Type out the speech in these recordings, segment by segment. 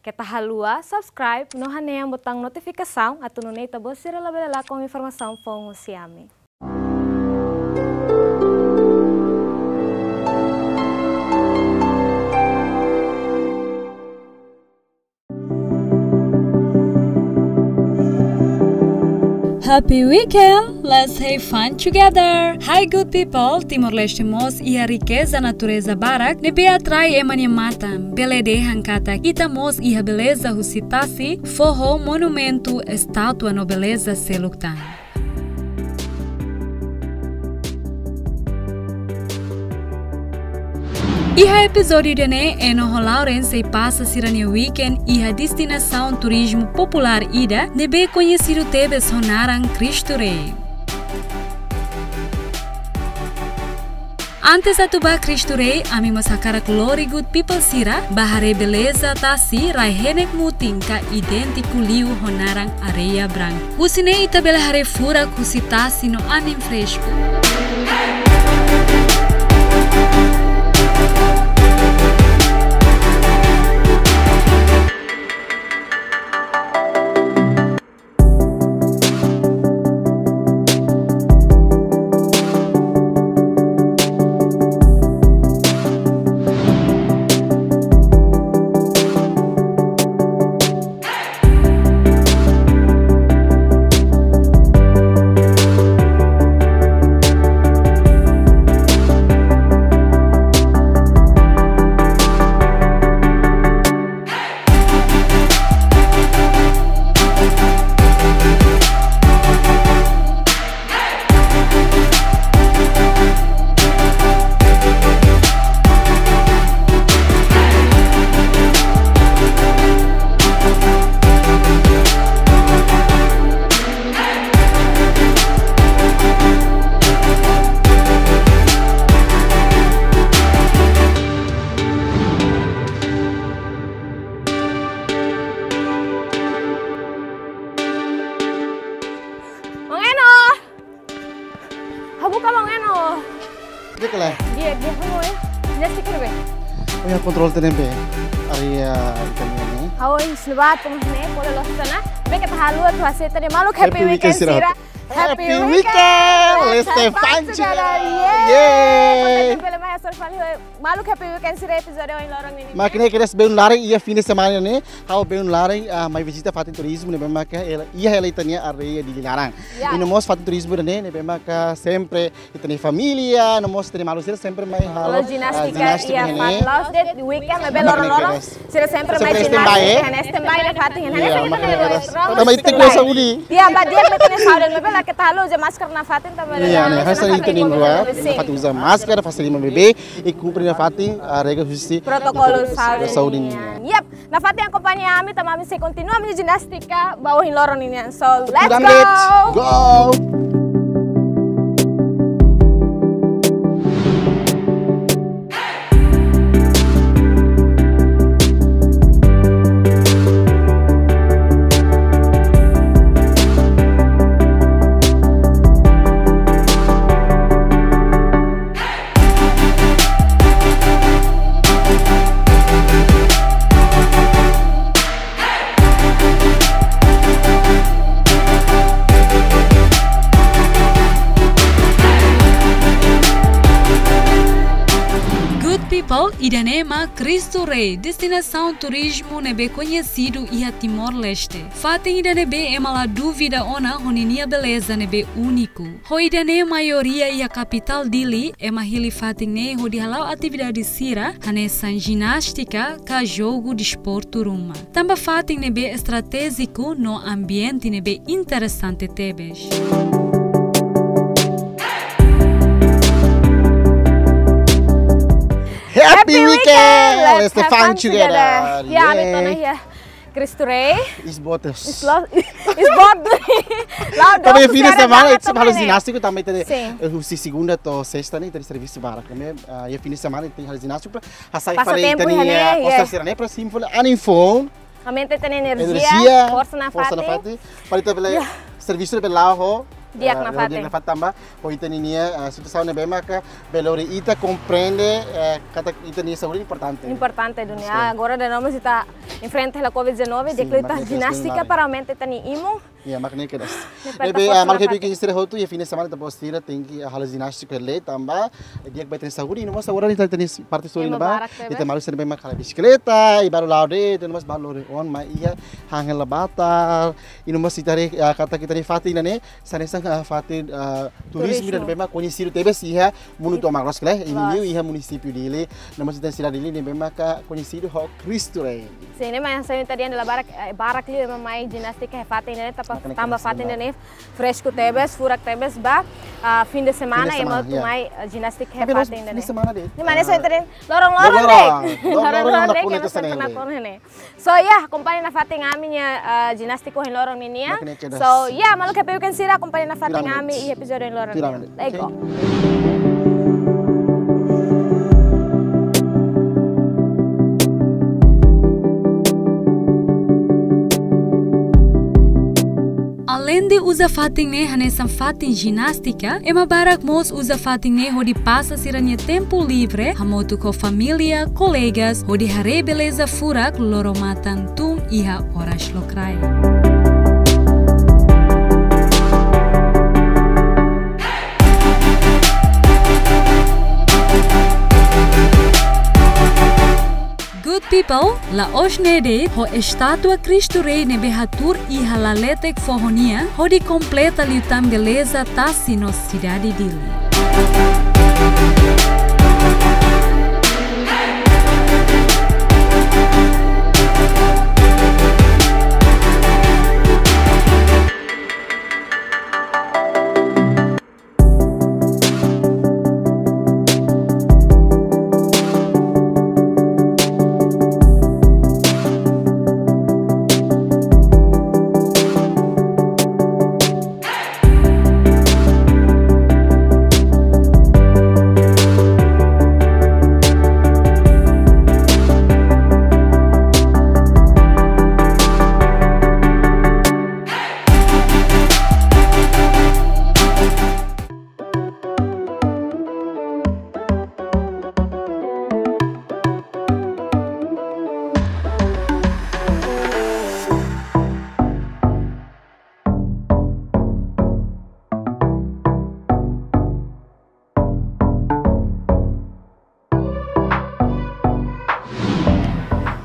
Kita halua, subscribe, no hane yang botão notificação, atu no neita bosira lá com informação fong siami. Happy weekend! Let's have fun together! Hi good people! Timor-Leste mos e a riqueza natureza barak nebe atrai emania matam. Belede hankata kita mos e a beleza husitasi forro monumento estátua no beleza seluktan. Iha episódio dene é no Lauren se passa weekend e a destinação turismo popular ida nebe conhecido tebes honaran Cristo Rei. Antes atuba Cristo Rei, ami masakara glory good people sira, bahare beleza tasi rai henek muting ka idêntico liu honarang areia branca. Usine itabela hare fura kusitasi no anim fresco. Oh ya kontrol tenempe. Area ikannya. Hao isnebat pemahne, boleh lo sana. Be kita halua tu hasil tadi malu happy, Happy weekend weekend, Sira. sira. Happy weekend! Let's have fun together. Yay! Pele mai asal fali malu happy weekend sira episode yang lorong ini. Makanya kita sebelum lari ia fine semana ni, kalau belum lari ah mai visita fatin turismo ni memang que ela ia ela itania area di Linarang. Ya. E no mos fatin turismo ni ni memang que sempre itania familia, no mos teni malu sira sempre mai halo Kalau ginastika iya fat loss deh di weekend mebe lorong lorong. Sira sempre mai Sempre standby, eh? ginastika, hanya standby deh fatin. Hanya Iya, kita makanya mebe kita- Tama itik ko sa uli. Iya, mbak dia metene sauden mebe lah kita halu je masker na fatin tambah. Iya, né? Hasa itu ni gua, fatin usa máscara, faz lima bebê e cumpre na fatin a regra justi. protokol sauden. sauden. Yep, na fatin ang kompanya ami tamami se continua mi ginastika bawahin lorong ini. So, let's go. let's go. Idanema Cristo Rei, destinação turismo nebe conhecido e a Timor-Leste. Fatem Idanebe é mala dúvida ona honinia beleza nebe único. Ho Idane maioria e a capital dili é mahili fatem ne ho dihalau atividade sira, hane san ginástica ka jogo de esporte ruma. Tamba fatem nebe estratégico no ambiente nebe interessante tebes. Happy weekend! Let's have fun together. Ya, ami tono ya. Cristo Rei. Isbotas. Islo, isbordo. Lá do Também fim de semana, it's também. halo ginástico também tem Sim. o segunda to sexta né tem serviço para também e fim de semana tem halo ginástico para hasai Passatempo, falei tem né? a Yeah. costa sira né para simples anin phone A mente tem energia, energia força na força na fati. fati para também Yeah. serviço de lá ho Diak na uh, fatin. na fatin tamba o ita niya uh, situação na bema ka belori ita compreende uh, kata ita niya saúde importante. Importante dunia. Agora de nome está em frente à Covid-19, de Sim, que mas está é ginástica questão para mente tani imo. Ya makne ke das. Dapat Ebe tapos mal na ke fatin. bikin istirahat tu ya fine semana tapos tira tinggi hal ginástica le tamba dia que vai saúde no mas agora ita tani parte Iya, soi na ba. mabarak, bebe. Ita malu sene bema kala bicicleta, i baru laude, ita mas balu on ma iya hangel labata. Ino mas itare uh, kata kita ni fatin na ne sanesang uh, fatin uh, turismo dan bema conhecido tebes iha munuto magros kle ini iha município dele na mas ita sila dele ne bema ka conhecido ho Cristo re. Sim? Mas saya tadi adalah barak eh, barak li mamai ginástica é fatin né? Tapa Makanya tambah kena fatin sembah. né? Fresco tebes, furak tebes ba. ah, fim de semana Fim e mau semana, ya. tumai ah, ginástica é Tapi nos fatin ni né? semana de. Di mana saya tadi lorong-lorong Lorong-lorong. deh. Lorong-lorong Lorong-lorong na deh puno kaya ito sa nasa nele. naton ini. So yeah, kumpanya na fatin nya uh, ginastiko hin lorong ini ya. So yeah, malu kayak kan sira kumpanya na fatin Tira ngami minutes. i episode hin lorong. Tira Além de usar fatin ne hanesan fatin ginástica, ema barak mos usa fatin ne hodi passa siranya tempo livre, hamotu ko família, colegas, hodi hare beleza furak loromatan tum iha horas lokrai. People, la osnede ho estatua Cristo Rei nebe hatur i halaletek fohonia ho di completa liutam beleza tassi nos cidade dili.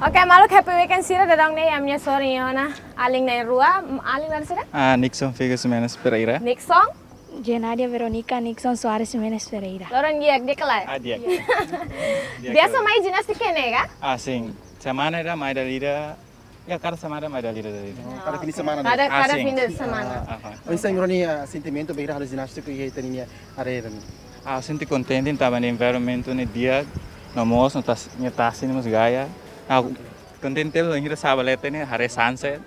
Oke, malu happy weekend sira dadang ne amnya sorry yona. Aling na rua, aling na sira? Ah, Nixon Figueiredo Menes Pereira. Nick song, Genadia Veronica Nixon Soares Jimenez Ferreira. lorong giyak dia kelai. Ah, dia. Biasa main ginastika ne ka? Ah, sim. Semana era mais da lira. Ya, cada semana mais da lira da lira. Kada fine semana. Kada Ah, kada de semana. Ah, ah. O insang roni uh, sentimento beira hal ginástica iha ita niya are ren. Ah, contente em estar no environment no dia. No mos, no tas, no tas, no gaya. Contente pelo hira sabalete ne, hare sunset.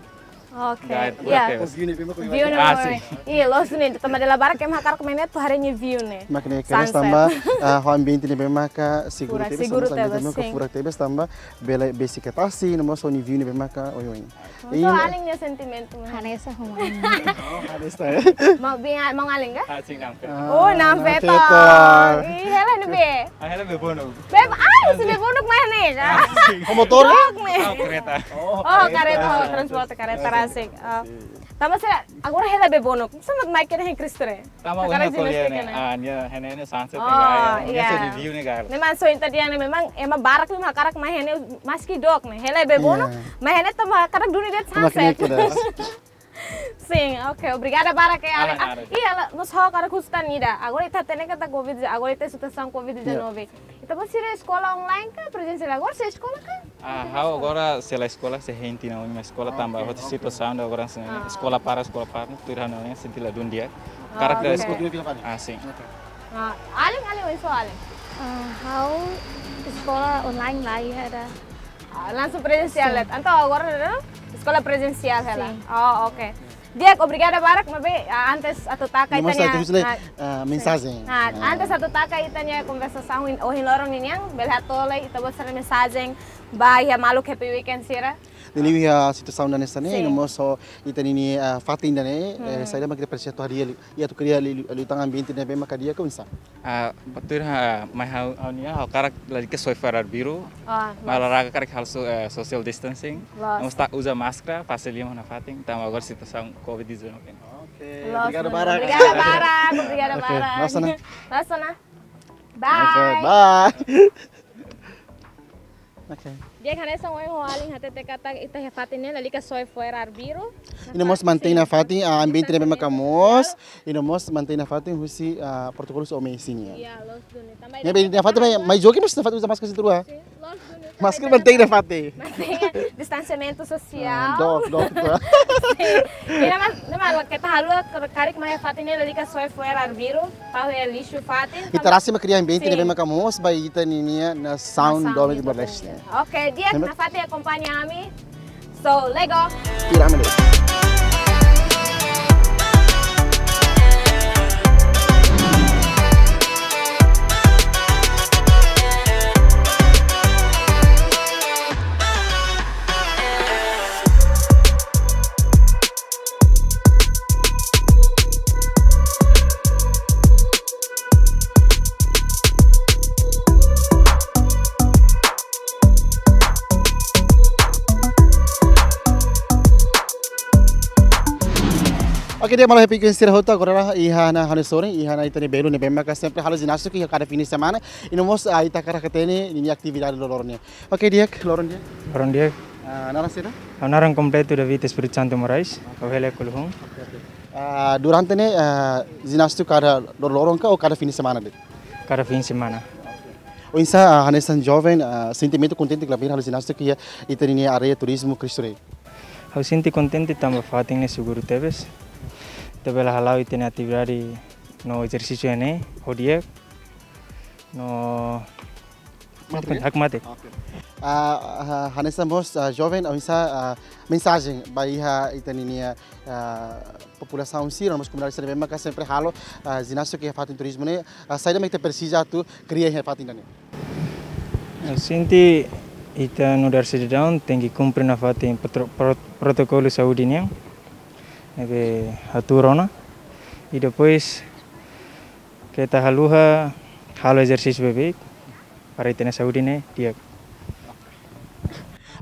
Iya. oke. View ni bema ko View ne Ah, mo. sim. Iya, lo sini tama de tu harinya view ne. Makne Sunset. tamba ho ambiente ni bema ka seguro tebes seguro furak tamba bela basic etasi no mas ni view ni bema ka oy oy. So aling niya sentimento mo. Hanesa Humani. Oh, adesta eh. Mau binga mau ngaling ka? Ah. Oh, nam peto. peto. Ih, hela ni be. Ah, bebono. Beb, ay, si bebunok mah ni. O motor? Dok ni. Ah, kereta. Oh, kareta, oh, transporte kareta rasik. Oh. Tama sila, agora hela bebunok. Samat mai kena hen kristre. Tama Akara una colher, ginastika né? na. Ah, nia, hene sunset Oh, ne gaya. Nia iya. se review ne gaya. Memang so inta dia memang emang barak lima karak mah hene maski dok nih. Hela bebunok, Iya. mah hene tama karak dunia dia Makne sunset. keras. Sim, ok. Obrigada, Barak. É, Ah, ah, nada. e ela, nós só cara custa nida. Agora está tendo que estar Covid, agora está situação Covid-19. Então você ir à escola online, cá, presencial. Agora você é escola, cá? Ah, how agora se a escola se rente na uma escola também, outra situação agora se escola para escola para, tu irá não é sentir lá de um dia. Cara Ah, da ok. escola. Ah, sim. Ah, aling, aling, isso, aling. Uh, how sekolah online lah ya ada. Ah, langsung presencial, let. Então agora, né? Escola presencial, ela. Sim. Oh, ok. Dia, obrigada, Barak. Mas bem, ah, antes atau taka Mas itanya. itu sila ah, mensagem. Nah, antes satu taka itanya conversação o hilorong ninyang belhatole ito bosa na mensagem ba ya malu happy weekend sira. Nili ya situação da nessa né, Sim. no moço ita nini fatin da né, saya dah kita percaya tu dia ia tu kerja li li tangan insa. Ah, patur ha mai nia hau karak lagi ke farar biru. Ah, karak hal so, eh, social distancing. Los. Vamos tak usa máscara, passe lima na fating, tamo agora situação COVID-19. Oke, obrigado. Barak. Barak. Barak. Bye. bye. Oke. Dia kan essa oi hoaling hate te kata ita he fatin ne lika soi fuera arbiro. Ino mos mantém na fatin a ambiente né bem macamos. Ino mos mantém na fatin husi protocolos omensing ya. Los duni. Tambah Ya bem na fatin mai jogi mos na fatin usa máscara ah. los duni. Máscara mantém na fatin. Mantenha distanciamento social. Dok, dok. Ina mas, nama kita halu karik mai fatin ne lika soi fuera arbiro. Tahu ya lixo fatin. Kita rasa ma criar ambiente né Sim. bem macamos, vai ita ninia na sound do de Timor-Leste. Oke, dia Lembra? na fatin acompanhami. So, lego. Piramide. Oke ne bemma ka sempre halu ginásio que cada fim de semana e no mos a ita cara que tem ini atividade do lorne. Oke dia loron dia. Orang dia, Ah, nara seda. orang completo da Vita Espírito Santo Moraes, o hele kulhung, Ah, durante ne ginásio cada do loron ka ou cada fim de semana dia. cada fim de semana. O insa hanesan jovem sentimento contente que la halu ginásio que itani area turismo Rei. Eu sinto contente também fating ne seguro teves. Tabela halau e tem atividade no exercício ene, o dia, no hak mate. Ah, hanesan mos jovem o insa mensagem bai ha itani população si nós comunidade bemma ka sempre halo ginásio que fatin turismo ne saída me te precisa tu criar fatin ne. Eu sinto ita no dar que cumprir na fating protocolo saúde ne. Ebe aturona. E depois kita haluha halo exercício bebê para ter saúde ne dia.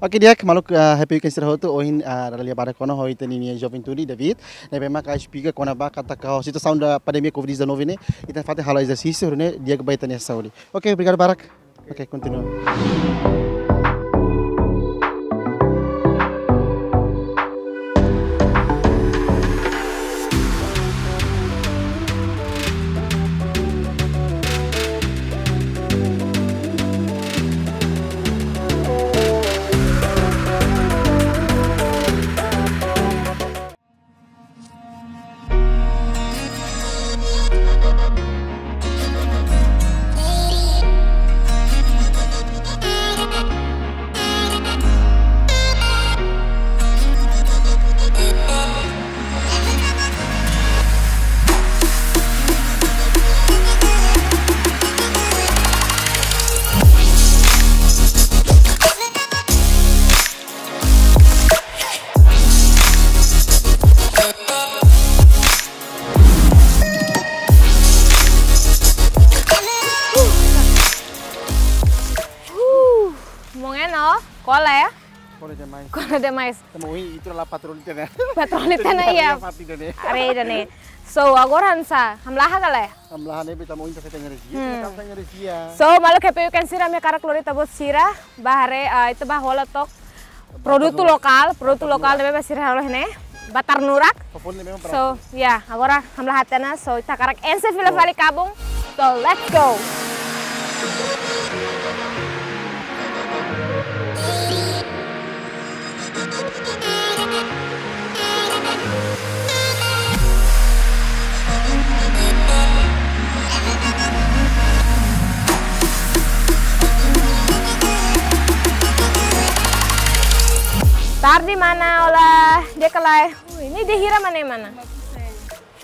Oke dia maluk uh, happy weekend sir hotu ohin uh, dalia pada kono ho itani ni joventuri David ne bema ka speaker kona ba kata ka situ sound da pandemia covid-19 ne ita fate halo exercício ne dia ke baitani saúde. Oke obrigado Barak. Oke continua. Mongeno, kole, Kole demais. kole demais. Tamo ohin itu la patrolita ne. Petrolita na iya. Fatin ne. Areda ne. So, agora hansa, hamlaha gale. Amlahan ne tamo ohin ta fete energia, ta fete energia. So, malo ke peyu kan sira me kara klorita bot sira, bahare ah, itu bah wala tok produto lokal, produto lokal debe sira halo hene. Batar nurak. Ne So, ya, agora hamlaha tena so ita karak ense fila fali kabung. So, let's go. Tar di mana olah dia kelai. Oh, ini dia hira mana yang mana?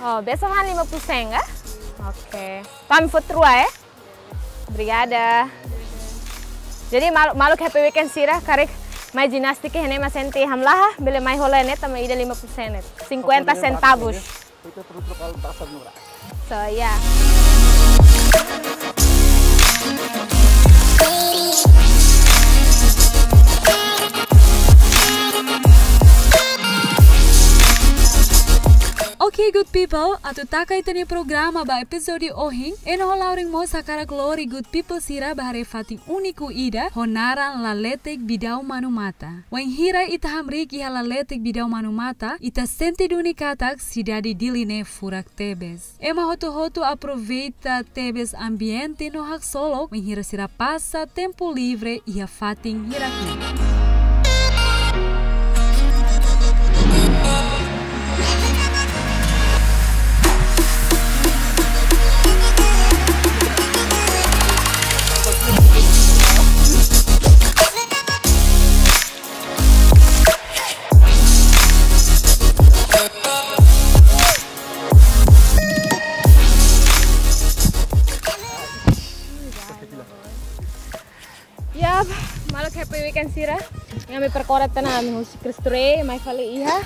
Oh, besok kan 50 sen enggak? Oke. Kami food ya. Brigada. Jadi malu malu happy weekend sira karek mais ginástica hene mas sente hamlah bele mai rola net também ida 50 net 50 centavos Itu murah. so yeah Ok, good people, atu taka itani programa ba episode ohing, eno lauring mo sakara glory good people sira bahare fating uniku ida, honaran la letek bidau manu mata. Wen hira ita hamrik la letek bidau manu mata, ita sente duni katak sidadi diline furak tebes. Ema hotu hotu aproveita tebes ambiente no hak solo, wen hira sira passa tempo livre iha fating hirakni. Yap, malak happy weekend sira. Ngami perkoret tanah mi musik kristure, mai fali iha.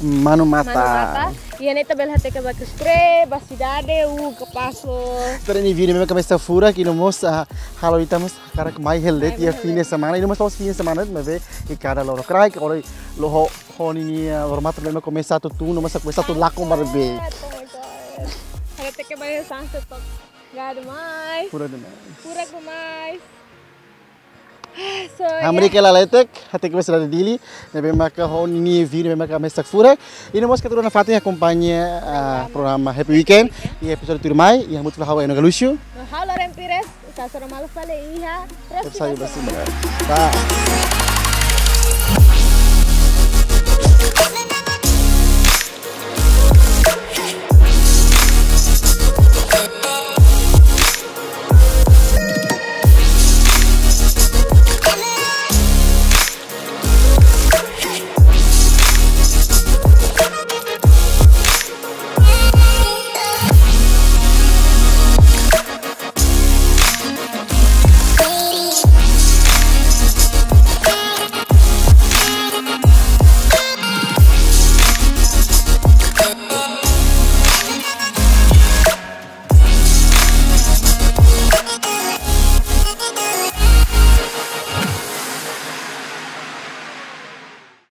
Manu Manu mata. Iya neta bel hate ke ba kristure, basidade u ke paso. Pero ni vídeo me começa fura que nós a halo itamos cara que mais heldet e fim de semana e nós estamos fim de semana me vê e cara loro crai que ora lo ho honi ni formato me começa tu tu nós começa tu lá com barbe. Hate ke ba sunset tok. Gak ada mais. Fura demais. Pura ke mais. So, Hamri que la letek, hati que de dili, bem maka honi ni vídeo me maka mesak fura. E nós que tu na fatinha acompanha a programa Happy Weekend e episode tu mai e muito hawa eno galusio. Halo Rempires, sa soro malu fali iha. Terus Saya bersih. Bye.